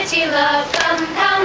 pretty love, come, come,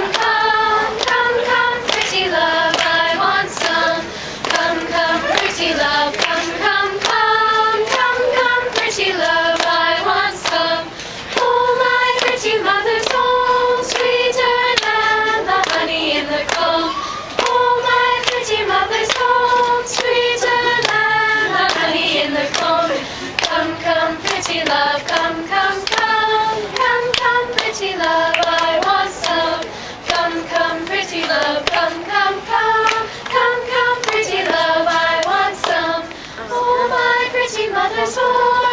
pretty mother's